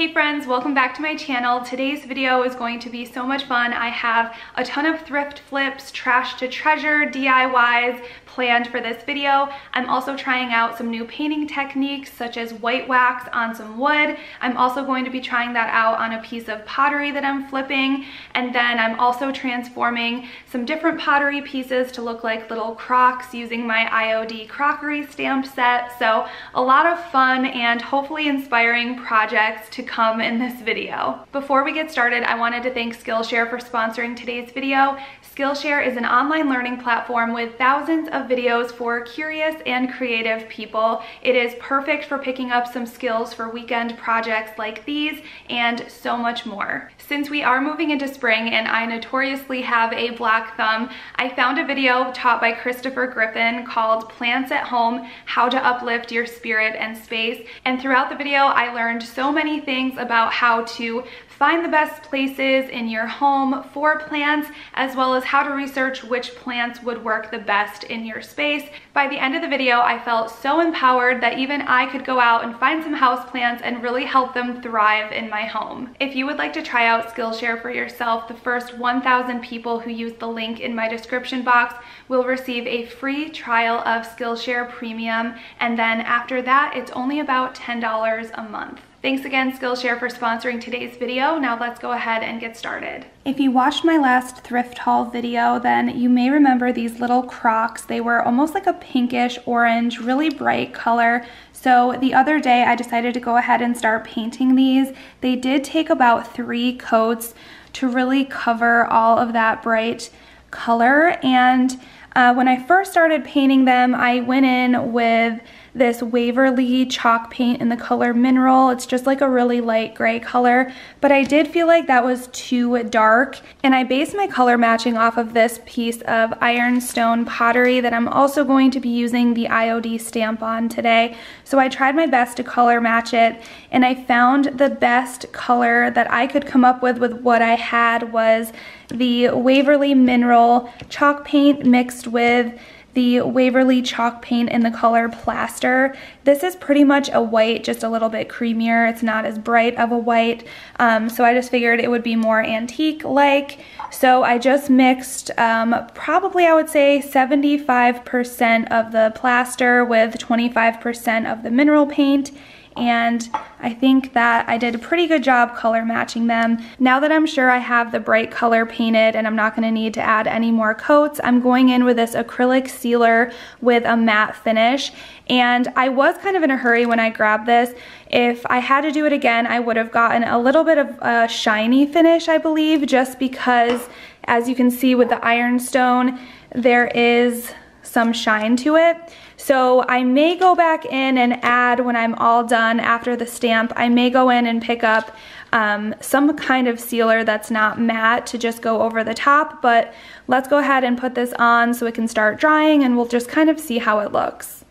Hey friends, welcome back to my channel. Today's video is going to be so much fun. I have a ton of thrift flips, trash to treasure, DIYs planned for this video. I'm also trying out some new painting techniques such as white wax on some wood. I'm also going to be trying that out on a piece of pottery that I'm flipping. And then I'm also transforming some different pottery pieces to look like little crocks using my IOD crockery stamp set. So a lot of fun and hopefully inspiring projects to come in this video. Before we get started, I wanted to thank Skillshare for sponsoring today's video. Skillshare is an online learning platform with thousands of videos for curious and creative people. It is perfect for picking up some skills for weekend projects like these and so much more. Since we are moving into spring and I notoriously have a black thumb, I found a video taught by Christopher Griffin called Plants at Home, How to Uplift Your Spirit and Space. And throughout the video, I learned so many things about how to find the best places in your home for plants, as well as how to research which plants would work the best in your space. By the end of the video, I felt so empowered that even I could go out and find some house plants and really help them thrive in my home. If you would like to try out Skillshare for yourself, the first 1,000 people who use the link in my description box will receive a free trial of Skillshare Premium, and then after that, it's only about $10 a month. Thanks again Skillshare for sponsoring today's video. Now let's go ahead and get started. If you watched my last thrift haul video, then you may remember these little crocks. They were almost like a pinkish orange, really bright color. So the other day I decided to go ahead and start painting these. They did take about three coats to really cover all of that bright color. And uh, when I first started painting them, I went in with this Waverly chalk paint in the color Mineral. It's just like a really light gray color, but I did feel like that was too dark. And I based my color matching off of this piece of ironstone pottery that I'm also going to be using the IOD stamp on today. So I tried my best to color match it and I found the best color that I could come up with with what I had was the Waverly Mineral chalk paint mixed with the Waverly chalk paint in the color Plaster. This is pretty much a white, just a little bit creamier. It's not as bright of a white, um, so I just figured it would be more antique-like. So I just mixed um, probably, I would say, 75% of the plaster with 25% of the mineral paint and I think that I did a pretty good job color matching them. Now that I'm sure I have the bright color painted and I'm not gonna need to add any more coats, I'm going in with this acrylic sealer with a matte finish. And I was kind of in a hurry when I grabbed this. If I had to do it again, I would have gotten a little bit of a shiny finish, I believe, just because as you can see with the ironstone, there is some shine to it. So I may go back in and add when I'm all done after the stamp, I may go in and pick up um, some kind of sealer that's not matte to just go over the top, but let's go ahead and put this on so it can start drying and we'll just kind of see how it looks.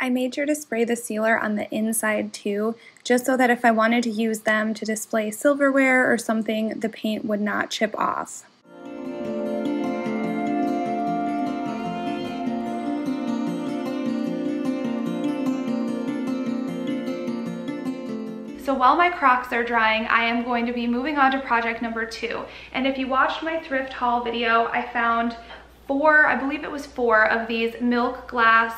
I made sure to spray the sealer on the inside too, just so that if I wanted to use them to display silverware or something, the paint would not chip off. So while my crocks are drying, I am going to be moving on to project number two. And if you watched my thrift haul video, I found four, I believe it was four of these milk glass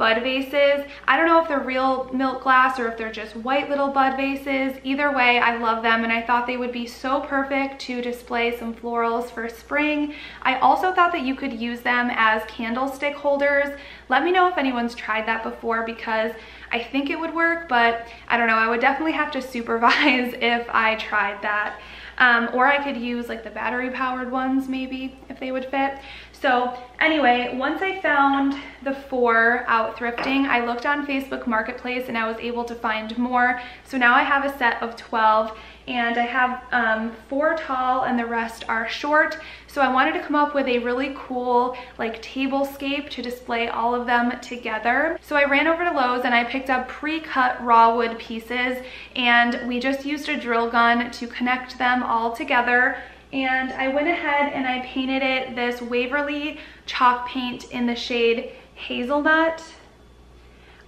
bud vases. I don't know if they're real milk glass or if they're just white little bud vases. Either way, I love them and I thought they would be so perfect to display some florals for spring. I also thought that you could use them as candlestick holders. Let me know if anyone's tried that before because I think it would work, but I don't know, I would definitely have to supervise if I tried that. Um, or I could use like the battery powered ones maybe if they would fit. So anyway, once I found the four out thrifting, I looked on Facebook Marketplace and I was able to find more. So now I have a set of 12 and I have um, four tall and the rest are short. So I wanted to come up with a really cool like tablescape to display all of them together. So I ran over to Lowe's and I picked up pre-cut raw wood pieces and we just used a drill gun to connect them all together and I went ahead and I painted it this Waverly chalk paint in the shade Hazelnut.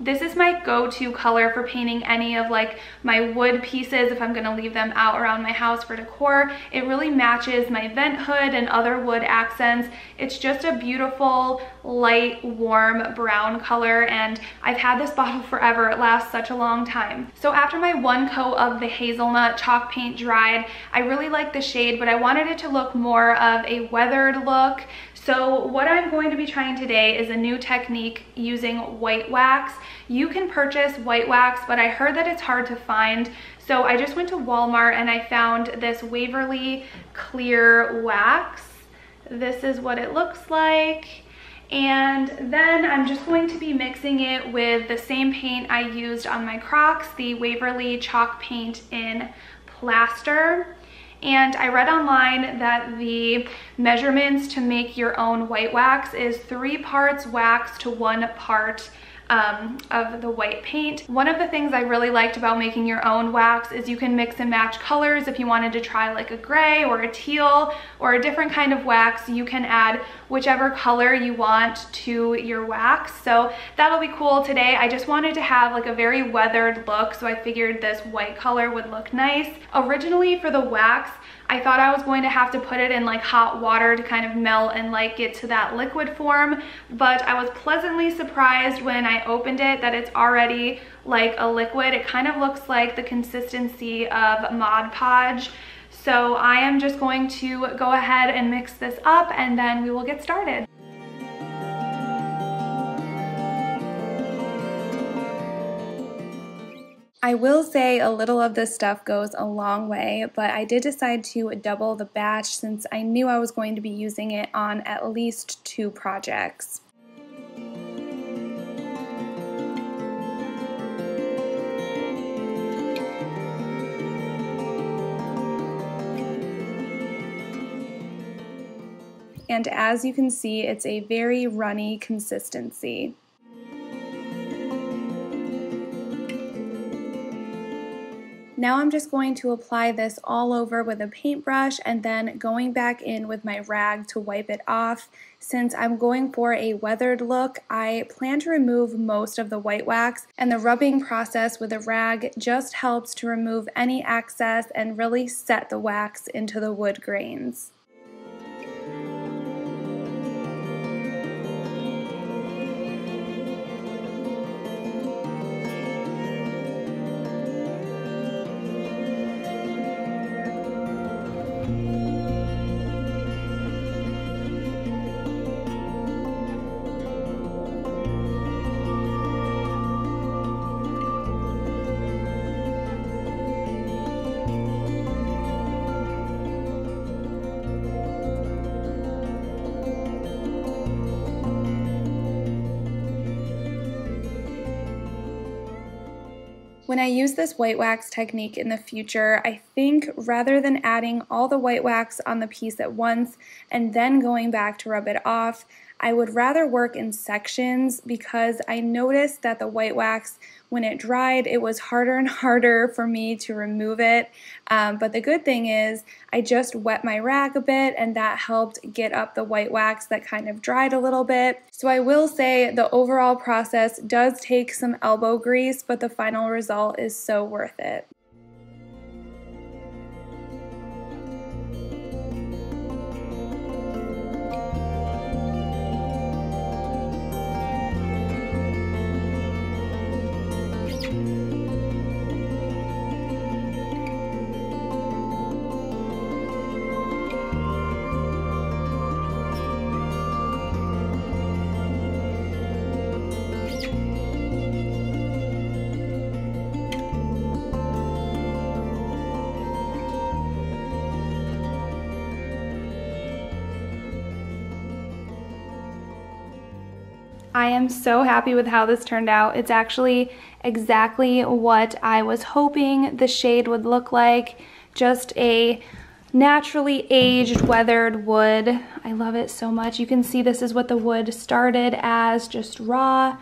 This is my go-to color for painting any of like my wood pieces if I'm gonna leave them out around my house for decor. It really matches my vent hood and other wood accents. It's just a beautiful, light, warm brown color and I've had this bottle forever. It lasts such a long time. So after my one coat of the hazelnut chalk paint dried, I really like the shade, but I wanted it to look more of a weathered look. So what I'm going to be trying today is a new technique using white wax. You can purchase white wax, but I heard that it's hard to find. So I just went to Walmart and I found this Waverly Clear Wax. This is what it looks like. And then I'm just going to be mixing it with the same paint I used on my crocks, the Waverly Chalk Paint in Plaster. And I read online that the measurements to make your own white wax is three parts wax to one part um, of the white paint. One of the things I really liked about making your own wax is you can mix and match colors. If you wanted to try like a gray or a teal or a different kind of wax, you can add whichever color you want to your wax. So that'll be cool today. I just wanted to have like a very weathered look, so I figured this white color would look nice. Originally for the wax, I thought I was going to have to put it in like hot water to kind of melt and like get to that liquid form, but I was pleasantly surprised when I opened it that it's already like a liquid. It kind of looks like the consistency of Mod Podge. So I am just going to go ahead and mix this up and then we will get started. I will say a little of this stuff goes a long way, but I did decide to double the batch since I knew I was going to be using it on at least two projects. And as you can see, it's a very runny consistency. Now I'm just going to apply this all over with a paintbrush and then going back in with my rag to wipe it off. Since I'm going for a weathered look, I plan to remove most of the white wax and the rubbing process with a rag just helps to remove any excess and really set the wax into the wood grains. When I use this white wax technique in the future, I think rather than adding all the white wax on the piece at once and then going back to rub it off, I would rather work in sections because I noticed that the white wax, when it dried, it was harder and harder for me to remove it. Um, but the good thing is I just wet my rag a bit and that helped get up the white wax that kind of dried a little bit. So I will say the overall process does take some elbow grease, but the final result is so worth it. I am so happy with how this turned out. It's actually exactly what I was hoping the shade would look like. Just a naturally aged weathered wood. I love it so much. You can see this is what the wood started as, just raw.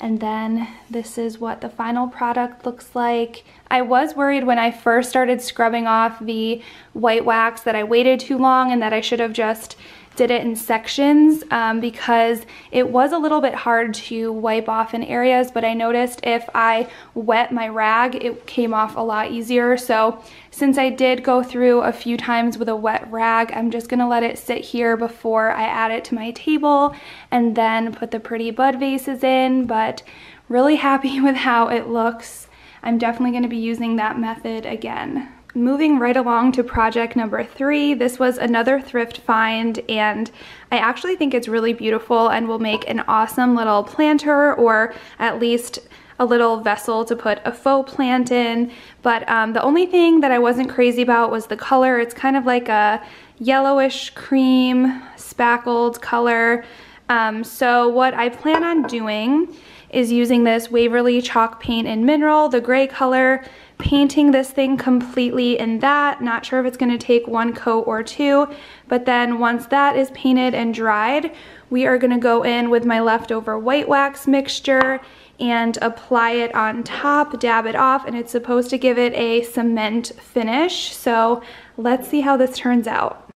And then this is what the final product looks like. I was worried when I first started scrubbing off the white wax that I waited too long and that I should have just did it in sections um, because it was a little bit hard to wipe off in areas, but I noticed if I wet my rag, it came off a lot easier. So since I did go through a few times with a wet rag, I'm just gonna let it sit here before I add it to my table and then put the pretty bud vases in, but really happy with how it looks. I'm definitely gonna be using that method again. Moving right along to project number three, this was another thrift find and I actually think it's really beautiful and will make an awesome little planter or at least a little vessel to put a faux plant in. But um, the only thing that I wasn't crazy about was the color. It's kind of like a yellowish cream spackled color. Um, so what I plan on doing is using this Waverly chalk paint in mineral, the gray color, painting this thing completely in that. Not sure if it's gonna take one coat or two, but then once that is painted and dried, we are gonna go in with my leftover white wax mixture and apply it on top, dab it off, and it's supposed to give it a cement finish. So let's see how this turns out.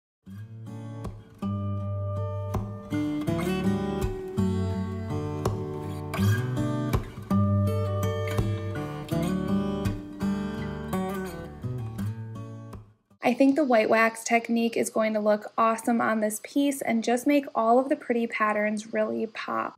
I think the white wax technique is going to look awesome on this piece and just make all of the pretty patterns really pop.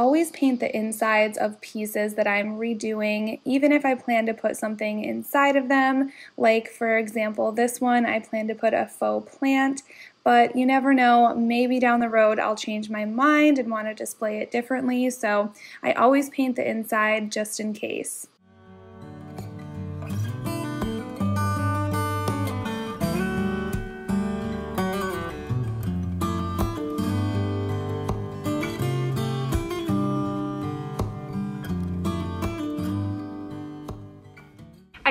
Always paint the insides of pieces that I'm redoing, even if I plan to put something inside of them. Like, for example, this one, I plan to put a faux plant, but you never know, maybe down the road I'll change my mind and want to display it differently, so I always paint the inside just in case.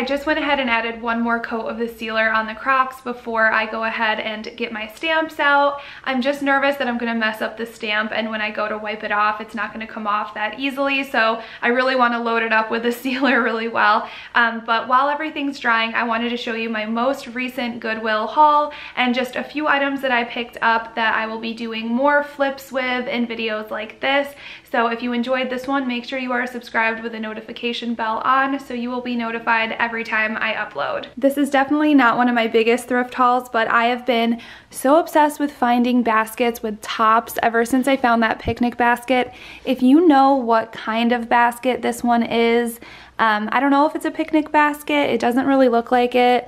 Just went ahead and added one more coat of the sealer on the crocks before I go ahead and get my stamps out. I'm just nervous that I'm gonna mess up the stamp and when I go to wipe it off, it's not gonna come off that easily. So I really wanna load it up with the sealer really well. Um, but while everything's drying, I wanted to show you my most recent Goodwill haul and just a few items that I picked up that I will be doing more flips with in videos like this. So if you enjoyed this one, make sure you are subscribed with a notification bell on so you will be notified every time I upload. This is definitely not one of my biggest thrift hauls, but I have been so obsessed with finding baskets with tops ever since I found that picnic basket. If you know what kind of basket this one is, um, I don't know if it's a picnic basket. It doesn't really look like it,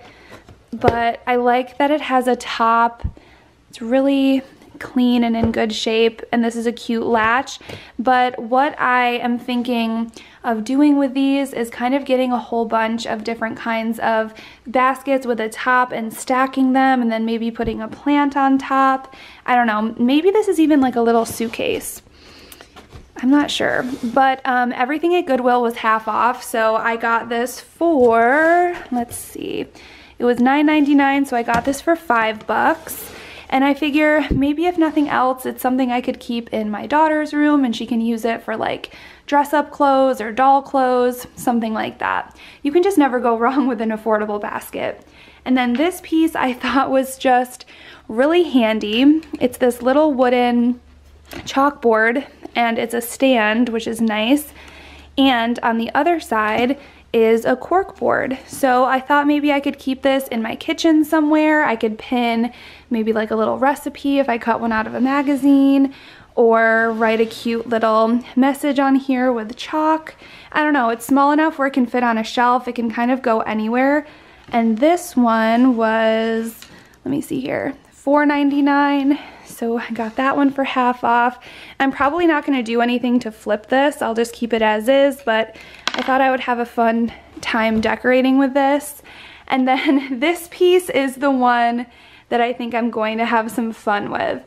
but I like that it has a top. It's really clean and in good shape and this is a cute latch but what I am thinking of doing with these is kind of getting a whole bunch of different kinds of baskets with a top and stacking them and then maybe putting a plant on top. I don't know, maybe this is even like a little suitcase. I'm not sure, but um, everything at Goodwill was half off, so I got this for, let's see, it was $9.99, so I got this for five bucks. And I figure maybe if nothing else, it's something I could keep in my daughter's room and she can use it for like dress up clothes or doll clothes, something like that. You can just never go wrong with an affordable basket. And then this piece I thought was just really handy. It's this little wooden chalkboard and it's a stand, which is nice. And on the other side, is a cork board. So I thought maybe I could keep this in my kitchen somewhere. I could pin maybe like a little recipe if I cut one out of a magazine or write a cute little message on here with chalk. I don't know, it's small enough where it can fit on a shelf. It can kind of go anywhere. And this one was, let me see here, $4.99. So I got that one for half off. I'm probably not gonna do anything to flip this. I'll just keep it as is, but I thought I would have a fun time decorating with this. And then this piece is the one that I think I'm going to have some fun with.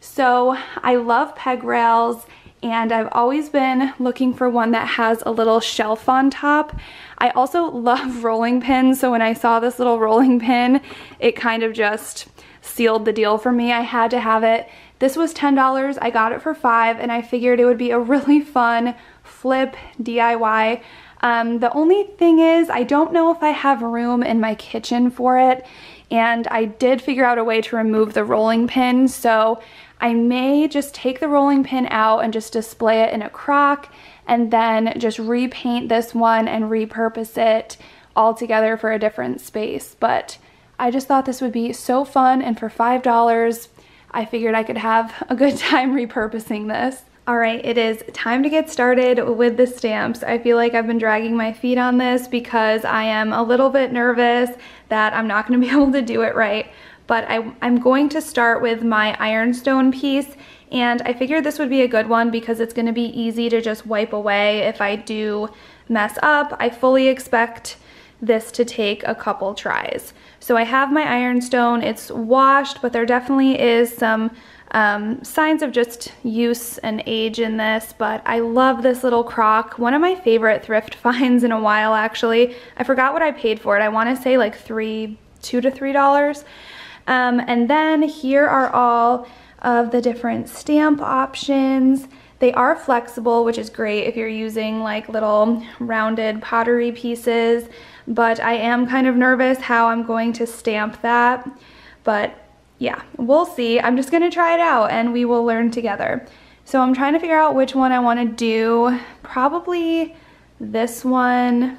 So I love peg rails and I've always been looking for one that has a little shelf on top. I also love rolling pins, so when I saw this little rolling pin, it kind of just sealed the deal for me. I had to have it. This was $10, I got it for five, and I figured it would be a really fun flip DIY. Um, the only thing is, I don't know if I have room in my kitchen for it, and I did figure out a way to remove the rolling pin, so I may just take the rolling pin out and just display it in a crock and then just repaint this one and repurpose it all together for a different space. But I just thought this would be so fun and for $5, I figured I could have a good time repurposing this. All right, it is time to get started with the stamps. I feel like I've been dragging my feet on this because I am a little bit nervous that I'm not gonna be able to do it right but I, am going to start with my ironstone piece and I figured this would be a good one because it's gonna be easy to just wipe away if I do mess up. I fully expect this to take a couple tries. So I have my ironstone, it's washed, but there definitely is some um, signs of just use and age in this, but I love this little crock. One of my favorite thrift finds in a while, actually. I forgot what I paid for it. I wanna say like three, two to three dollars. Um, and then here are all of the different stamp options. They are flexible, which is great if you're using like little rounded pottery pieces, but I am kind of nervous how I'm going to stamp that. But yeah, we'll see. I'm just gonna try it out and we will learn together. So I'm trying to figure out which one I wanna do. Probably this one.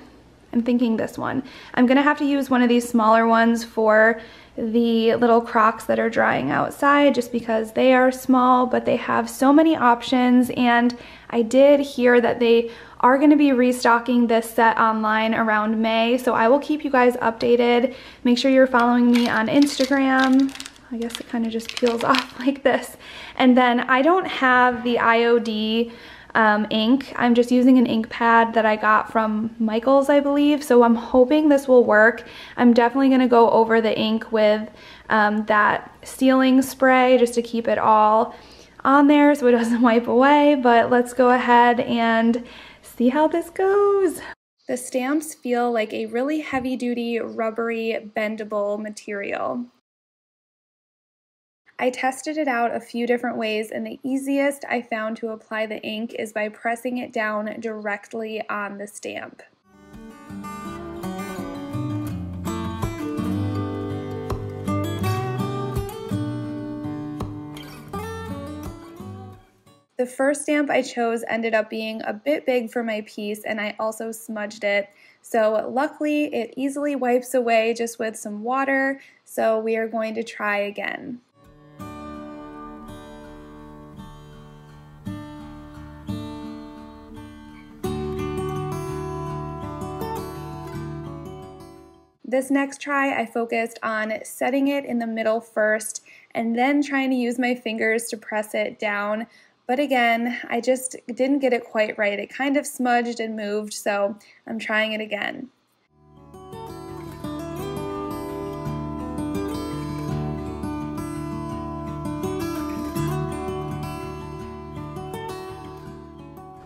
I'm thinking this one. I'm gonna have to use one of these smaller ones for the little crocks that are drying outside just because they are small, but they have so many options. And I did hear that they are to be restocking this set online around May. So I will keep you guys updated. Make sure you're following me on Instagram. I guess it kind of just peels off like this. And then I don't have the IOD um, ink. I'm just using an ink pad that I got from Michaels, I believe. So I'm hoping this will work. I'm definitely gonna go over the ink with um, that sealing spray just to keep it all on there so it doesn't wipe away. But let's go ahead and see how this goes. The stamps feel like a really heavy duty, rubbery, bendable material. I tested it out a few different ways and the easiest I found to apply the ink is by pressing it down directly on the stamp. The first stamp I chose ended up being a bit big for my piece and I also smudged it. So luckily it easily wipes away just with some water. So we are going to try again. This next try, I focused on setting it in the middle first and then trying to use my fingers to press it down. But again, I just didn't get it quite right. It kind of smudged and moved, so I'm trying it again.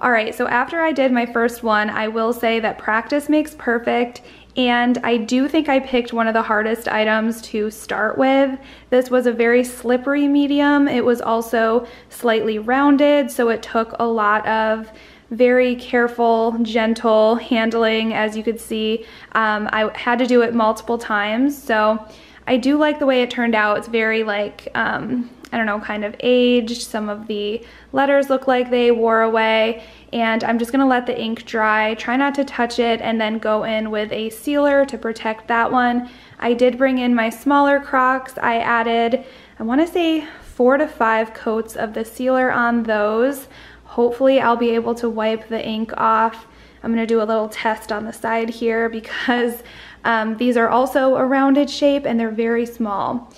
All right, so after I did my first one, I will say that practice makes perfect and I do think I picked one of the hardest items to start with. This was a very slippery medium. It was also slightly rounded, so it took a lot of very careful, gentle handling, as you could see. Um, I had to do it multiple times, so I do like the way it turned out. It's very like, um, I don't know, kind of aged. Some of the letters look like they wore away and I'm just gonna let the ink dry, try not to touch it, and then go in with a sealer to protect that one. I did bring in my smaller crocks. I added, I wanna say four to five coats of the sealer on those. Hopefully I'll be able to wipe the ink off. I'm gonna do a little test on the side here because um, these are also a rounded shape and they're very small.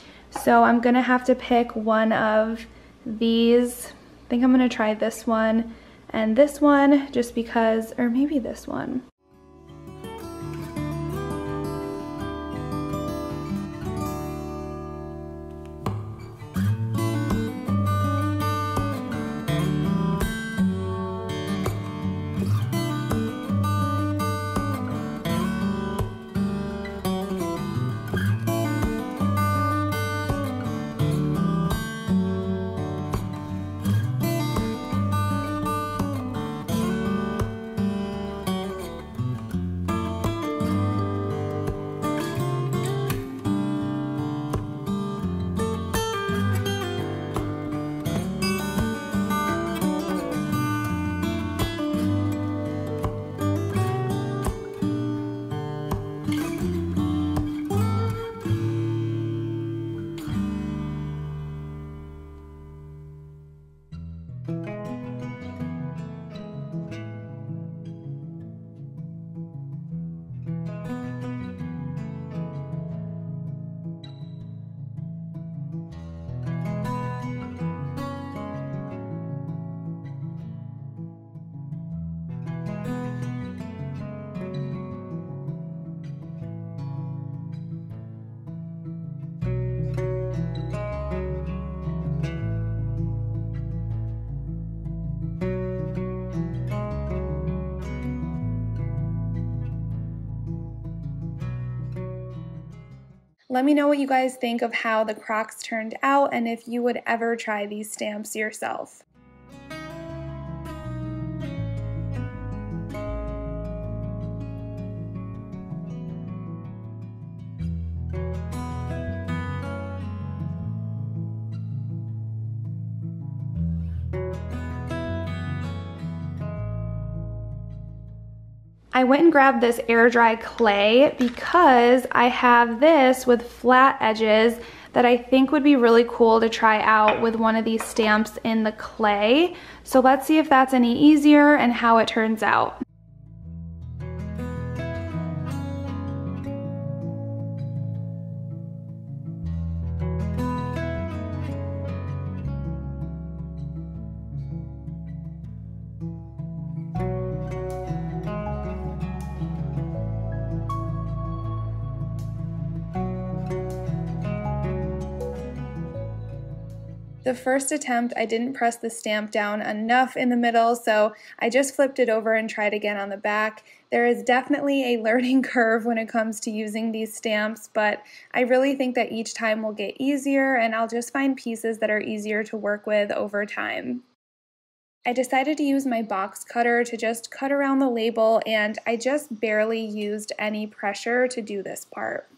So I'm gonna have to pick one of these. I think I'm gonna try this one and this one just because, or maybe this one. Let me know what you guys think of how the crocks turned out and if you would ever try these stamps yourself. I went and grabbed this air dry clay because I have this with flat edges that I think would be really cool to try out with one of these stamps in the clay. So let's see if that's any easier and how it turns out. The first attempt, I didn't press the stamp down enough in the middle, so I just flipped it over and tried again on the back. There is definitely a learning curve when it comes to using these stamps, but I really think that each time will get easier and I'll just find pieces that are easier to work with over time. I decided to use my box cutter to just cut around the label and I just barely used any pressure to do this part.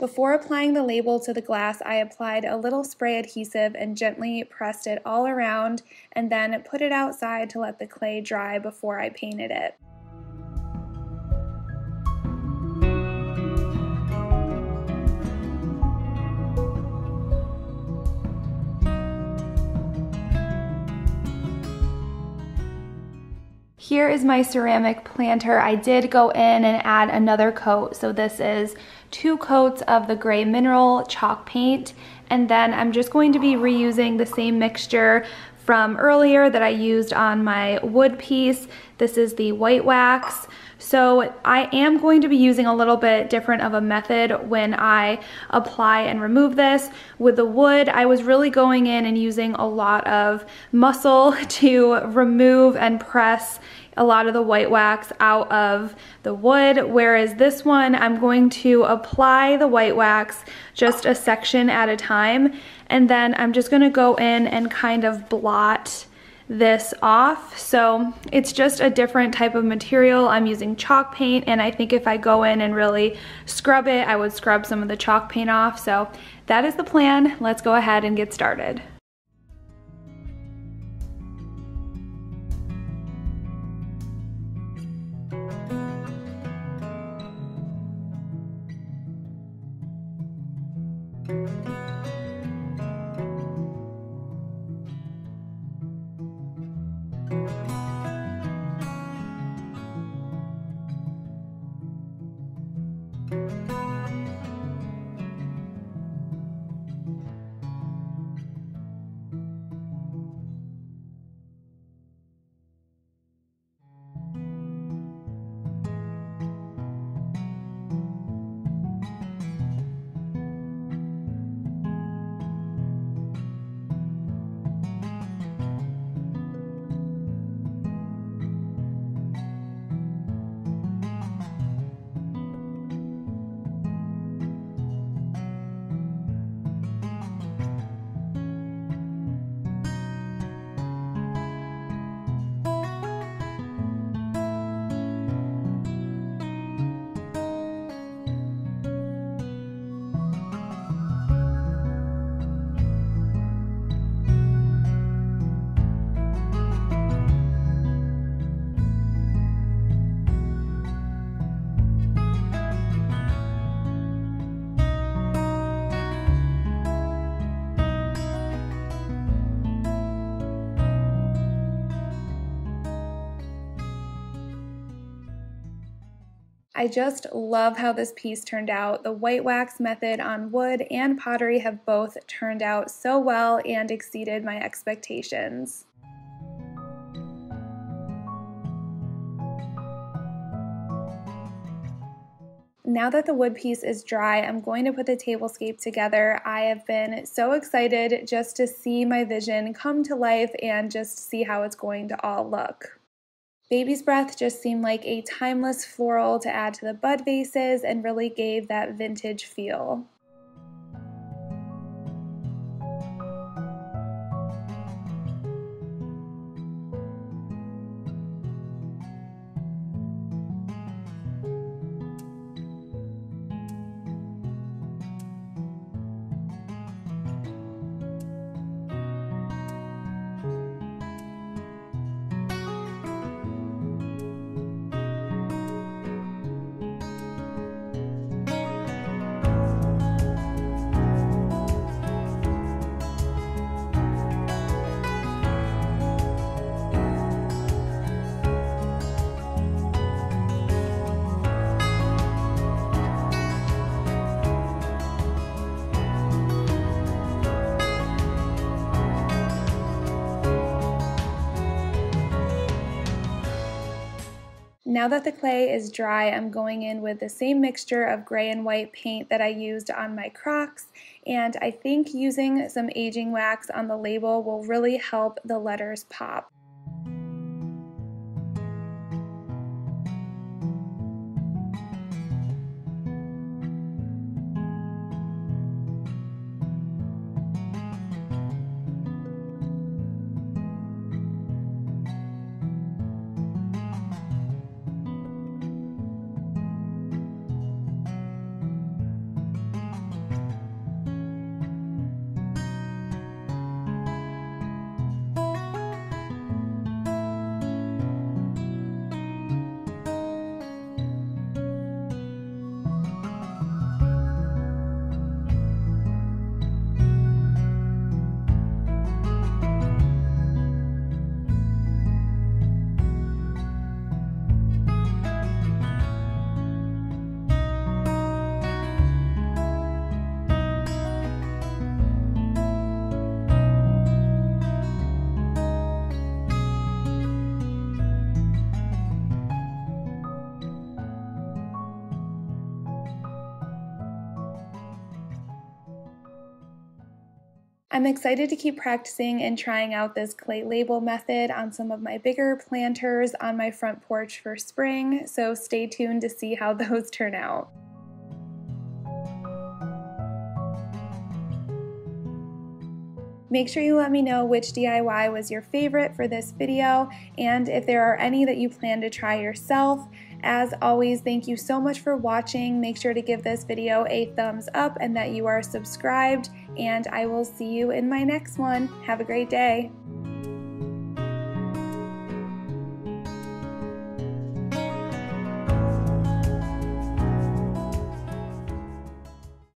Before applying the label to the glass, I applied a little spray adhesive and gently pressed it all around and then put it outside to let the clay dry before I painted it. Here is my ceramic planter. I did go in and add another coat. So this is two coats of the gray mineral chalk paint. And then I'm just going to be reusing the same mixture from earlier that I used on my wood piece. This is the white wax. So I am going to be using a little bit different of a method when I apply and remove this. With the wood, I was really going in and using a lot of muscle to remove and press a lot of the white wax out of the wood, whereas this one, I'm going to apply the white wax just a section at a time, and then I'm just gonna go in and kind of blot this off. So it's just a different type of material. I'm using chalk paint and I think if I go in and really scrub it, I would scrub some of the chalk paint off. So that is the plan. Let's go ahead and get started. I just love how this piece turned out. The white wax method on wood and pottery have both turned out so well and exceeded my expectations. Now that the wood piece is dry, I'm going to put the tablescape together. I have been so excited just to see my vision come to life and just see how it's going to all look. Baby's Breath just seemed like a timeless floral to add to the bud vases and really gave that vintage feel. Now that the clay is dry, I'm going in with the same mixture of gray and white paint that I used on my crocks, and I think using some aging wax on the label will really help the letters pop. I'm excited to keep practicing and trying out this clay label method on some of my bigger planters on my front porch for spring, so stay tuned to see how those turn out. Make sure you let me know which DIY was your favorite for this video and if there are any that you plan to try yourself. As always, thank you so much for watching. Make sure to give this video a thumbs up and that you are subscribed and I will see you in my next one. Have a great day.